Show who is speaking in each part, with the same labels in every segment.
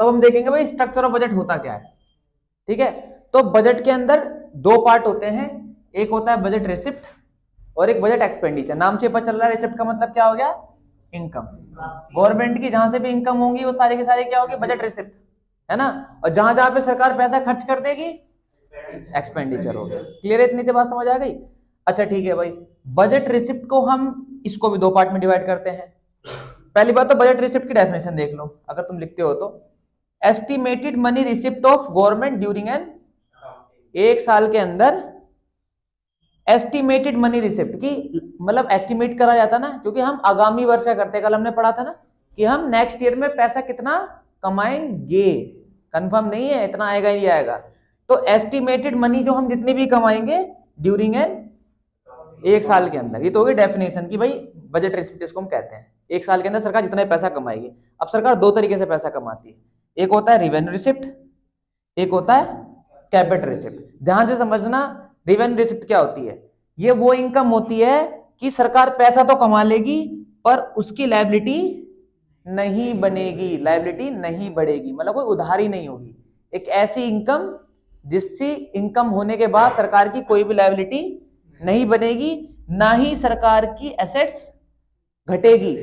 Speaker 1: तो हम देखेंगे भाई स्ट्रक्चर ऑफ़ बजट होता क्या है। ठीक है? तो बजट के अंदर दो पार्ट होते हैं। एक होता है बजट रिसिप्ट और एक बजट एक्सपेंडिचर नाम से पता चल रहा है रिसिप्ट का मतलब क्या हो गया? इनकम गवर्नमेंट की जहाँ से भी इनकम होंगी, वो सारे के सारे क्या होगी? बजट रिसिप्ट है ना? और जहाँ जहाँ पे सरकार पैसा खर्च कर देगी एक्सपेंडिचर हो गया क्लियर है? इतनी बात समझ आ गई? अच्छा ठीक है भाई। बजट रिसिप्ट को हम इसको भी दो पार्ट में डिवाइड करते हैं। पहली बात तो बजट रिसिप्ट की डेफिनेशन देख लो। अगर तुम लिखते हो तो। Estimated money receipt of government during an एक साल के अंदर एस्टिमेटेड मनी रिसिप्ट की मतलब एस्टिमेट करा जाता ना, क्योंकि हम आगामी वर्ष का करते कल हमने पढ़ा था ना कि हम नेक्स्ट ईयर में पैसा कितना कमाएँगे। कंफर्म नहीं है, इतना आएगा ही आएगा। तो एस्टिमेटेड मनी जो हम जितनी भी कमाएँगे ड्यूरिंग एन एक साल के अंदर, ये तो होगी डेफिनेशन की भाई बजट रिसिप्ट इसको हम कहते हैं। एक साल के अंदर सरकार जितना पैसा कमाएगी। अब सरकार दो तरीके से पैसा कमाती है। एक होता है रिवेन्यू रिसिप्ट एक होता है कैपिटल रिसिप्ट ध्यान से समझना रिवेन्यू रिसिप्ट क्या होती है? ये वो इनकम होती है कि सरकार पैसा तो कमा लेगी, पर उसकी लाइबिलिटी नहीं बनेगी लाइबिलिटी नहीं बढ़ेगी मतलब कोई उधारी नहीं होगी। एक ऐसी इनकम जिससे इनकम होने के बाद सरकार की कोई भी लाइबिलिटी नहीं बनेगी, ना ही सरकार की एसेट्स घटेगी,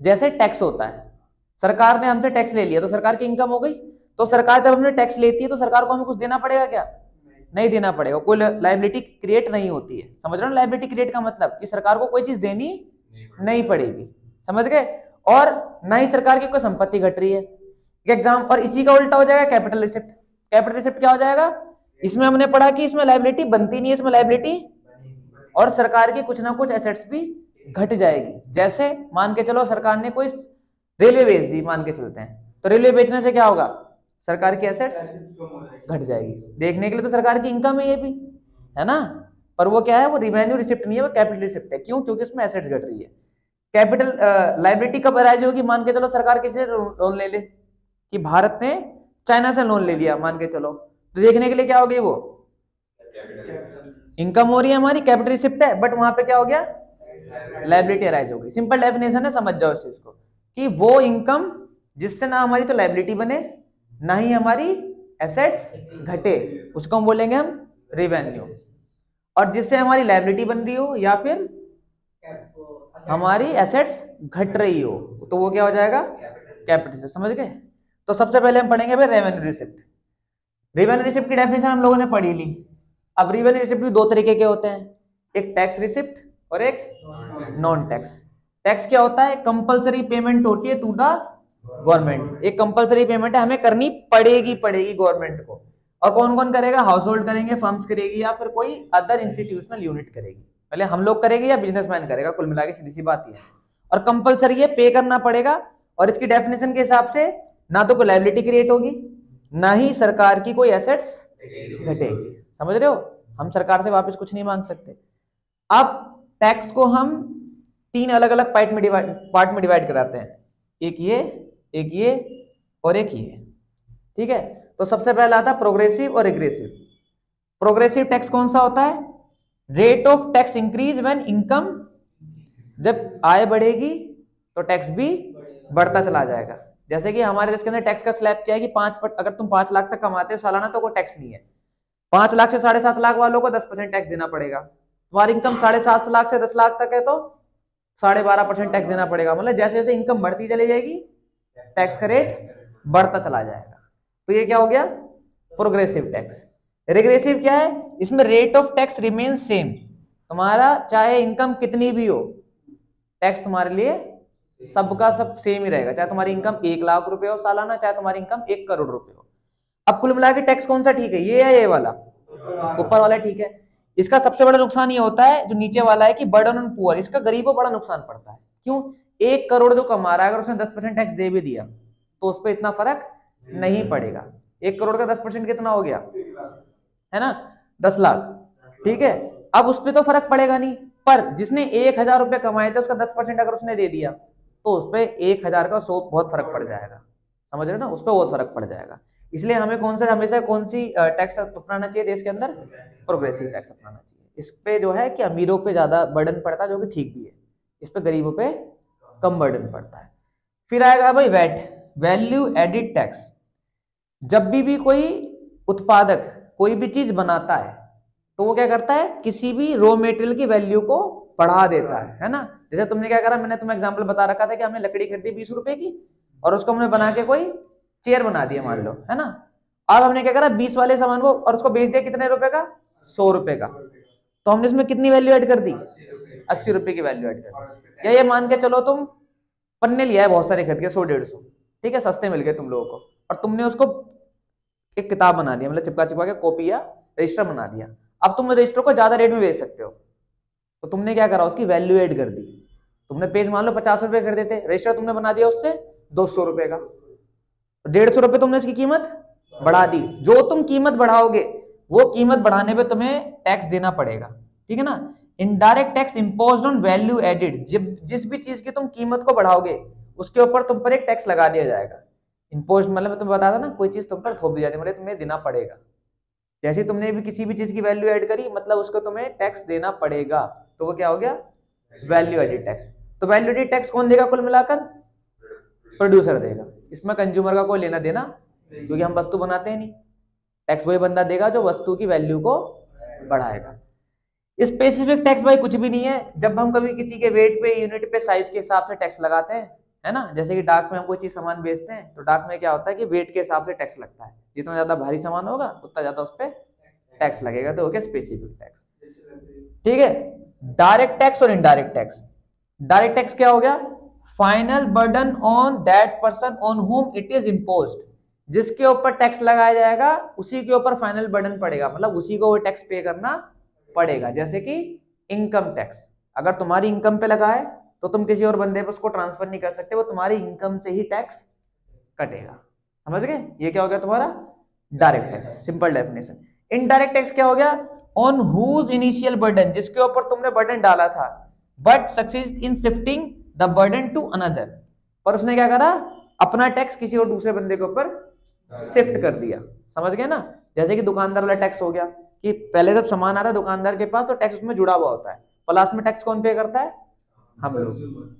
Speaker 1: जैसे टैक्स होता है। सरकार ने हमसे टैक्स ले लिया तो सरकार की इनकम हो गई? तो सरकार जब हमने टैक्स लेती है तो सरकार को हमें कुछ देना पड़ेगा क्या? नहीं नहीं देना पड़ेगा। कोई लाइबिलिटी क्रिएट नहीं होती है। समझ रहे हो लाइबिलिटी क्रिएट का मतलब? कि सरकार को कोई चीज़ देनी नहीं पड़ेगी। समझ गए? और ना ही सरकार की कोई संपत्ति घट रही है। एग्ज़ाम और इसी का उल्टा हो जाएगा कैपिटल रिसिप्ट कैपिटल रिसिप्ट क्या हो जाएगा? इसमें हमने पढ़ा कि इसमें लाइबिलिटी बनती नहीं है, इसमें लाइबिलिटी और सरकार की कुछ ना कुछ एसेट्स भी घट जाएगी। जैसे मान के चलो सरकार ने कोई रेलवे बेच दी मान के चलते हैं। तो रेलवे बेचने से क्या होगा? सरकार की एसेट्स घट जाएगी। देखने के लिए तो सरकार की इनकम है ये भी है ना? पर वो क्या है? वो रिवेन्यू रिसिप्ट नहीं है वो कैपिटल रिसिप्ट है। क्यों? क्योंकि इसमें एसेट्स घट रही है। कैपिटल लाइबिलिटी कब अराइज होगी? मान के चलो सरकार किसी से लोन ले ले कि भारत ने चाइना से लोन ले लिया मान के चलो। तो देखने के लिए क्या हो गई वो? इनकम हो रही है हमारी कैपिटल रिसिप्ट है बट वहाँ पे क्या हो गया? लाइबिलिटी अराइज हो गई। सिंपल डेफिनेशन है समझ जाओ इस चीज़ को। कि वो इनकम जिससे ना हमारी तो लाइबिलिटी बने, ना ही हमारी एसेट्स घटे। उसको हम बोलेंगे हम रेवेन्यू और जिससे हमारी लाइबिलिटी बन रही हो या फिर हमारी एसेट्स घट रही हो तो वो क्या हो जाएगा? कैपिटल समझ गए? तो सबसे पहले हम पढ़ेंगे रेवेन्यू रिसिप्ट रेवेन्यू रिसिप्ट की डेफिनेशन हम लोगों ने पढ़ी ली। अब रेवेन्यू रिसिप्ट भी दो तरीके के होते हैं। एक टैक्स रिसिप्ट और एक नॉन टैक्स टैक्स क्या होता है? कंपलसरी पेमेंट होती है टू द गवर्नमेंट एक कंपलसरी पेमेंट है, हमें करनी पड़ेगी पड़ेगी गवर्नमेंट को। और कौन कौन करेगा? हाउस होल्ड करेंगे फर्म्स करेगी या फिर कोई अदर इंस्टीट्यूशनल यूनिट करेगी। पहले हम लोग करेंगे या बिजनेसमैन करेगा? कुल मिला सीधी सी बात ही है। और कंपलसरी है पे करना पड़ेगा और इसकी डेफिनेशन के हिसाब से ना तो कोई लाइबिलिटी क्रिएट होगी, ना ही सरकार की कोई एसेट्स घटेगी। समझ रहे हो? हम सरकार से वापस कुछ नहीं मांग सकते। अब टैक्स को हम तीन अलग अलग पार्ट में डिवाइड पार्ट में डिवाइड कराते हैं। एक ये एक ये और एक ये। ठीक है? तो सबसे पहला आता है प्रोग्रेसिव और रिग्रेसिव प्रोग्रेसिव टैक्स कौन सा होता है? Rate of tax increase when income जब आय बढ़ेगी तो टैक्स भी बढ़ता चला जाएगा। जैसे कि हमारे देश के अंदर टैक्स का स्लैब क्या है कि पाँच पर, अगर तुम पाँच लाख तक कमाते हो सालाना तो कोई टैक्स नहीं है। पाँच लाख से साढ़े सात लाख वालों को दस परसेंट टैक्स देना पड़ेगा। तुम्हारी इनकम साढ़े सात लाख से दस लाख तक है तो साढ़े बारह परसेंट टैक्स देना पड़ेगा। मतलब जैसे जैसे इनकम बढ़ती चली जाएगी टैक्स का रेट बढ़ता चला जाएगा। तो ये क्या हो गया? प्रोग्रेसिव टैक्स रिग्रेसिव क्या है? इसमें rate of tax remain same तुम्हारा, चाहे इनकम कितनी भी हो टैक्स तुम्हारे लिए सबका सब सेम ही रहेगा। चाहे तुम्हारी इनकम एक लाख रुपए हो सालाना, चाहे तुम्हारी इनकम एक करोड़ रुपए हो। अब कुल मिला के टैक्स कौन सा ठीक है? ये है, ये वाला। ऊपर वाला ठीक है। इसका सबसे बड़ा नुकसान ये होता है, जो नीचे वाला है कि बर्डन ऑन पुअर इसका गरीबों बड़ा नुकसान पड़ता है। क्यों? एक करोड़ जो कमा रहा है, अगर उसने दस परसेंट टैक्स दे भी दिया तो उस पर इतना फ़र्क नहीं पड़ेगा। एक करोड़ का दस परसेंट कितना हो गया? है ना? दस लाख। ठीक है? अब उस पर तो फ़र्क पड़ेगा नहीं। पर जिसने एक हज़ार रुपये कमाए थे, उसका दस परसेंट अगर उसने दे दिया तो उस पर एक हज़ार का सौ, बहुत फ़र्क पड़ जाएगा। समझ रहे हो ना? उस पर बहुत फ़र्क पड़ जाएगा। इसलिए हमें कौन सा, हमेशा कौन सी टैक्स अपनाना चाहिए देश के अंदर? प्रोग्रेसिव टैक्स अपनाना चाहिए। इस पे जो है कि अमीरों पे ज़्यादा बर्डन पड़ता है, जो कि ठीक भी है। इस पे गरीबों पे कम बर्डन पड़ता है। फिर आएगा भाई वैट वैल्यू एडिड टैक्स जब भी भी कोई उत्पादक कोई भी चीज़ बनाता है तो वो क्या करता है? किसी भी रॉ मेटेरियल की वैल्यू को बढ़ा देता है है ना? जैसे तुमने क्या करा? मैंने तुम्हें एग्ज़ाम्पल बता रखा था कि हमने लकड़ी खरीदी बीस रुपए की, और उसको हमने बना के कोई चेयर बना दिया मान लो, है ना? अब हमने क्या करा, बीस वाले सामान को और उसको बेच दिया कितने रुपए का? सौ रुपए का। तो हमने इसमें कितनी वैल्यू ऐड कर दी? अस्सी रुपए की वैल्यू ऐड कर दी। या ये मान के चलो तुम, पन्ने लिया है बहुत सारे खरीद के, सौ, डेढ़ सौ। ठीक है, सस्ते मिल गए तुम लोगों को। और तुमने उसको एक किताब बना दिया मतलब चिपका चिपका के कॉपी या रजिस्टर बना दिया। अब तुम रजिस्टर को ज़्यादा रेट में बेच सकते हो। तो तुमने क्या करा, उसकी वैल्यू एड कर दी। तुमने पेज मान लो पचास रुपए कर देते रजिस्टर तुमने बना दिया उससे दो सौ रुपए का। डेढ़ सौ रुपए तुमने इसकी कीमत बढ़ा दी। जो तुम कीमत बढ़ाओगे वो कीमत बढ़ाने पे तुम्हें टैक्स देना पड़ेगा। ठीक है ना? Indirect tax impose on value added जिस भी चीज़ की तुम कीमत को बढ़ाओगे उसके ऊपर तुम पर एक टैक्स लगा दिया जाएगा। इम्पोज मतलब तुम्हें बता था ना कोई चीज़ तुम पर थोप दी जाती है मतलब तुम्हें देना पड़ेगा। जैसे तुमने भी किसी भी चीज़ की वैल्यू ऐड करी मतलब उसको तुम्हें टैक्स देना पड़ेगा। तो वो क्या हो गया? वैल्यू एडिड टैक्स तो वैल्यू एडिड टैक्स कौन देगा कुल मिलाकर? प्रोड्यूसर देगा। इसमें कंज्यूमर का कोई लेना देना? क्योंकि हम वस्तु बनाते हैं नहीं। टैक्स वही बंदा देगा जो वस्तु की वैल्यू को बढ़ाएगा। स्पेसिफिक टैक्स भाई कुछ भी नहीं है। जब हम कभी किसी के वेट पे यूनिट पे साइज़ के हिसाब से टैक्स लगाते हैं, है ना? जैसे कि डाक में हम कोई चीज़ सामान बेचते हैं तो डाक में क्या होता है कि वेट के हिसाब से टैक्स लगता है। जितना ज़्यादा भारी सामान होगा, उतना ज़्यादा उस पर टैक्स लगेगा। तो हो गया स्पेसिफिक टैक्स ठीक है? डायरेक्ट टैक्स और इनडायरेक्ट टैक्स डायरेक्ट टैक्स क्या हो गया? Final burden on that person on whom it is impose जिसके ऊपर टैक्स लगाया जाएगा, उसी के ऊपर फाइनल बर्डन पड़ेगा। मतलब उसी को वो टैक्स पे करना पड़ेगा, जैसे कि इनकम टैक्स। अगर तुम्हारी इनकम पे लगा है तो तुम किसी और बंदे पर उसको ट्रांसफ़र नहीं कर सकते, वो तुम्हारी इनकम से ही टैक्स कटेगा। समझ गए? ये क्या हो गया तुम्हारा? Direct tax. Simple definition. Indirect tax क्या हो गया? ऑन हुज इनिशियल बर्डन, जिसके ऊपर तुमने बर्डन डाला था। But succeeds in shifting the burden to another. पर उसने क्या करा? अपना टैक्स किसी और दूसरे बंदे के ऊपर शिफ्ट कर दिया। समझ गए ना? जैसे कि दुकानदार वाला टैक्स हो गया कि पहले जब सामान आता है दुकानदार के पास तो टैक्स उसमें जुड़ा हुआ होता है। प्लस में टैक्स कौन पे करता है? हम लोग,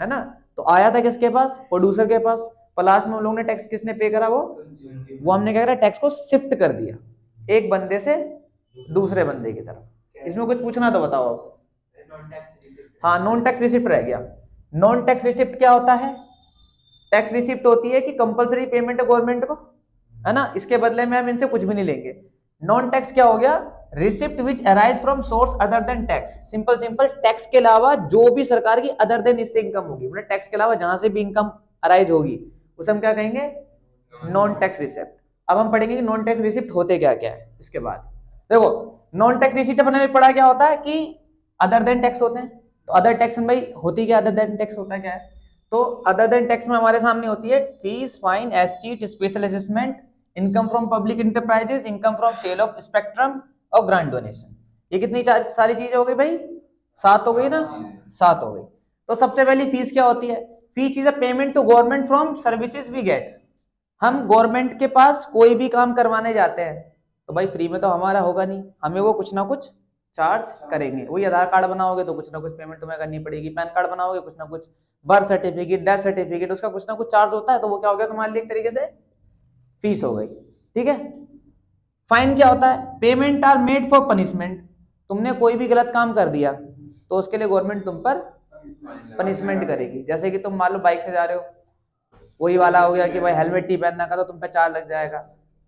Speaker 1: है ना? तो आया था किसके पास? प्रोड्यूसर के पास। प्लास में हम लोग ने टैक्स किसने पे करा वो? वो हमने क्या करा? टैक्स को शिफ्ट कर दिया। एक बंदे से दूसरे बंदे की तरफ़। इसमें कुछ पूछना तो बताओ आप। हाँ नॉन टैक्स रिसिप्ट रह गया। नॉन टैक्स रिसिप्ट क्या होता है? टैक्स रिसिप्ट होती है कि कंपलसरी पेमेंट है गवर्नमेंट को, है ना? इसके बदले में हम इनसे कुछ भी नहीं लेंगे। नॉन टैक्स क्या हो गया? Receipt which arise from source other than tax simple simple tax के अलावा जो भी सरकार की अदर देन इससे इनकम होगी। मतलब टैक्स के अलावा जहाँ से भी इनकम अराइज होगी, उसे हम क्या कहेंगे? नॉन टैक्स रिसिप्ट अब हम पढ़ेंगे कि नॉन टैक्स रिसिप्ट होते क्या क्या है। इसके बाद देखो नॉन टैक्स रिसिप्ट अपने पढ़ा क्या होता है कि अदर देन टैक्स होते हैं। तो अदर टैक्स भाई होती क्या अदर देन टैक्स होता क्या है? तो अदर देन टैक्स में हमारे सामने होती है fees fine escheat special assessment income from public enterprises income from sale of spectrum और ग्रांट डोनेशन ये कितनी सारी चीज़ें हो गई भाई? सात हो गई ना? सात हो गई। तो सबसे पहली फ़ीस क्या होती है? Fees is a payment to government from services we get हम गवर्नमेंट के पास कोई भी काम करवाने जाते हैं तो भाई फ्री में तो हमारा होगा नहीं। हमें वो कुछ ना कुछ चार्ज करेंगे। वही आधार कार्ड बनाओगे तो कुछ ना कुछ पेमेंट तुम्हें करनी पड़ेगी। पैन कार्ड बनाओगे, कुछ ना कुछ बर्थ सर्टिफिकेट डेथ सर्टिफिकेट उसका कुछ ना कुछ चार्ज होता है तो वो क्या हो गया तुम्हारे लिए एक तरीके से फ़ीस हो गई। ठीक है? फाइन क्या होता है? Payment are made for punishment तुमने कोई भी गलत काम कर दिया तो उसके लिए गवर्नमेंट तुम पर पनिशमेंट करेगी। जैसे कि तुम मान लो बाइक से जा रहे हो, वही वाला हो गया कि भाई हेलमेट नहीं पहनना का तो तुम पे चार लग जाएगा।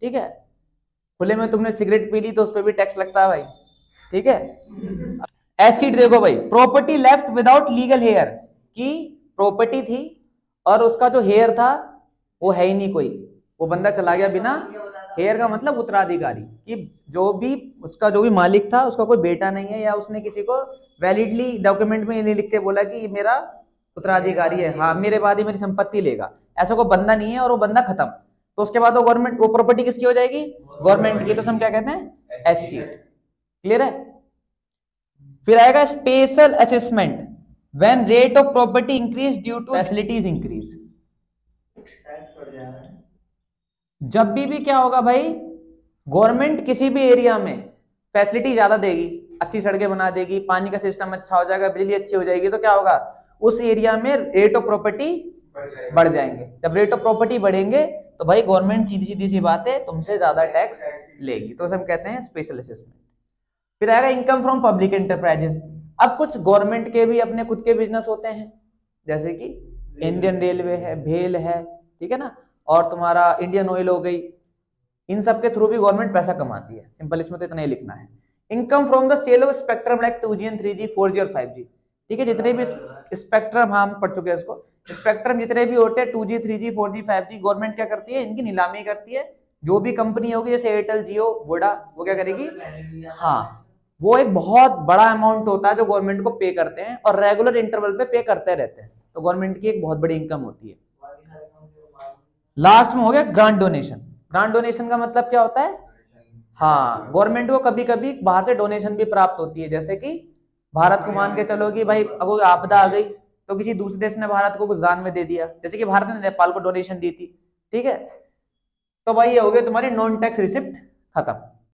Speaker 1: ठीक है? खुले में तुमने सिगरेट पी ली तो उस पर भी टैक्स लगता है भाई। ठीक है? एसिड देखो भाई property left without legal heir की प्रॉपर्टी थी और उसका जो हेयर था, वो है ही नहीं कोई। वो बंदा चला गया बिना हेयर का मतलब उत्तराधिकारी, कि जो भी, उसका जो भी मालिक था, उसका कोई बेटा नहीं है या उसने किसी को वैलिडली डॉक्यूमेंट में लिख के बोला कि मेरा उत्तराधिकारी है। हाँ मेरे बाद ही मेरी संपत्ति लेगा। ऐसा कोई बंदा नहीं है और वो बंदा खत्म। तो उसके बाद वो गवर्नमेंट वो प्रॉपर्टी किसकी हो जाएगी? गवर्नमेंट की। तो हम क्या कहते हैं? एच चीज़ क्लियर है? फिर आएगा special assessment when rate of property increase due to facilities increase जब भी भी क्या होगा भाई? गवर्नमेंट किसी भी एरिया में फैसिलिटी ज़्यादा देगी, अच्छी सड़कें बना देगी, पानी का सिस्टम अच्छा हो जाएगा, बिजली अच्छी हो जाएगी तो क्या होगा? उस एरिया में रेट ऑफ़ प्रॉपर्टी बढ़ जाएँगे। जब रेट ऑफ़ प्रॉपर्टी बढ़ेंगे तो भाई गवर्नमेंट सीधी सीधी सी बात है, तुमसे ज़्यादा टैक्स लेगी। तो हम कहते हैं स्पेशल असेसमेंट फिर आएगा इनकम फ्रॉम पब्लिक एंटरप्राइजेस अब कुछ गवर्नमेंट के भी अपने खुद के बिज़नेस होते हैं। जैसे कि इंडियन रेलवे है भेल है ठीक है ना? और तुम्हारा इंडियन ऑयल हो गई। इन सब के थ्रू भी गवर्नमेंट पैसा कमाती है। सिंपल इसमें तो इतना ही लिखना है। Income from the sale of spectrum like two G and three G four G और फाइव जी ठीक है जितने भी स्पेक्ट्रम हम पढ़ चुके हैं इसको स्पेक्ट्रम जितने भी होते हैं two G three G four G five G government क्या करती है? इनकी नीलामी करती है। जो भी कंपनी होगी जैसे एयरटेल जियो वोडा वो क्या करेगी? हाँ। वो एक बहुत बड़ा अमाउंट होता है जो गवर्नमेंट को पे करते हैं और रेगुलर इंटरवल पे पे करते रहते हैं। तो गवर्नमेंट की एक बहुत बड़ी इनकम होती है। लास्ट में हो गया ग्रांट डोनेशन ग्रांट डोनेशन का मतलब क्या होता है? हाँ गवर्नमेंट को कभी कभी बाहर से डोनेशन भी प्राप्त होती है। जैसे कि भारत को मान के चलो कि भाई अब आपदा आ गई तो किसी दूसरे देश ने भारत को कुछ दान में दे दिया। जैसे कि भारत ने नेपाल को डोनेशन दी थी, ठीक है? तो भाई ये हो गया तुम्हारी नॉन टैक्स रिसिप्ट खत्म।